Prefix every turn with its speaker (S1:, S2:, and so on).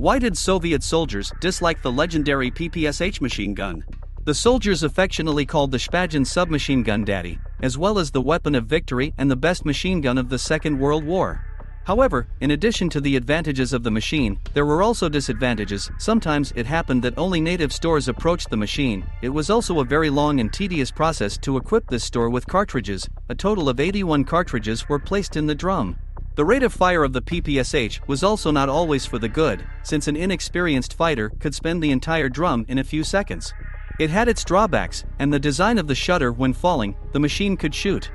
S1: Why did Soviet soldiers dislike the legendary PPSH machine gun? The soldiers affectionately called the Shpagin submachine gun daddy, as well as the weapon of victory and the best machine gun of the Second World War. However, in addition to the advantages of the machine, there were also disadvantages. Sometimes it happened that only native stores approached the machine. It was also a very long and tedious process to equip this store with cartridges. A total of 81 cartridges were placed in the drum. The rate of fire of the PPSH was also not always for the good, since an inexperienced fighter could spend the entire drum in a few seconds. It had its drawbacks, and the design of the shutter when falling, the machine could shoot.